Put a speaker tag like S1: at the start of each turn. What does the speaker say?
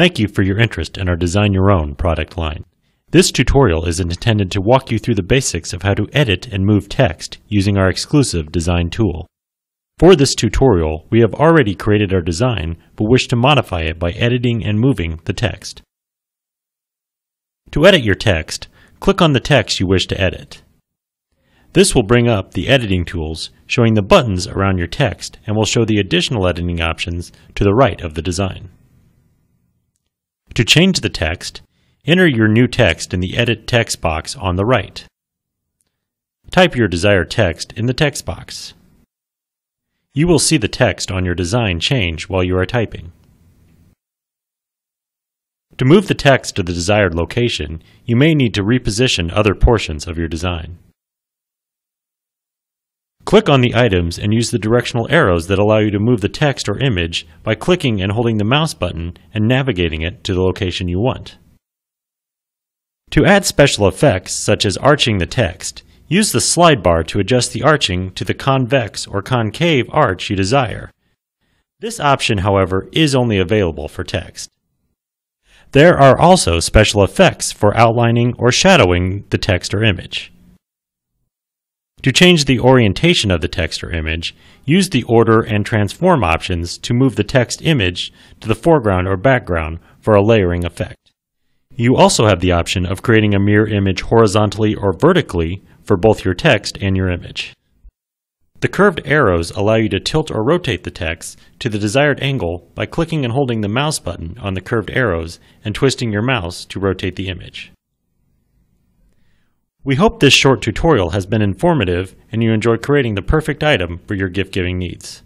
S1: Thank you for your interest in our Design Your Own product line. This tutorial is intended to walk you through the basics of how to edit and move text using our exclusive design tool. For this tutorial, we have already created our design, but wish to modify it by editing and moving the text. To edit your text, click on the text you wish to edit. This will bring up the editing tools showing the buttons around your text and will show the additional editing options to the right of the design. To change the text, enter your new text in the Edit Text box on the right. Type your desired text in the text box. You will see the text on your design change while you are typing. To move the text to the desired location, you may need to reposition other portions of your design. Click on the items and use the directional arrows that allow you to move the text or image by clicking and holding the mouse button and navigating it to the location you want. To add special effects, such as arching the text, use the slide bar to adjust the arching to the convex or concave arch you desire. This option, however, is only available for text. There are also special effects for outlining or shadowing the text or image. To change the orientation of the text or image, use the Order and Transform options to move the text image to the foreground or background for a layering effect. You also have the option of creating a mirror image horizontally or vertically for both your text and your image. The curved arrows allow you to tilt or rotate the text to the desired angle by clicking and holding the mouse button on the curved arrows and twisting your mouse to rotate the image. We hope this short tutorial has been informative and you enjoy creating the perfect item for your gift giving needs.